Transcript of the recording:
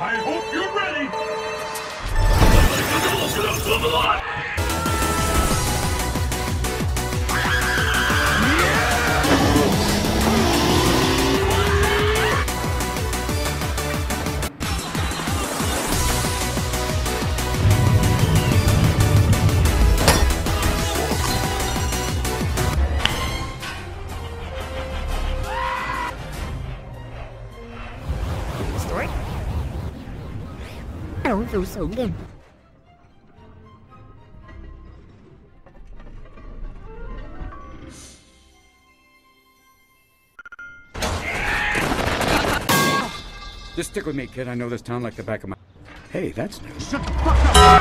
I hope you're ready. Story? Đâu rủ xuống đi Just stick with me, kid. I know this town like the back of my. Hey, that's new. Shut the fuck up!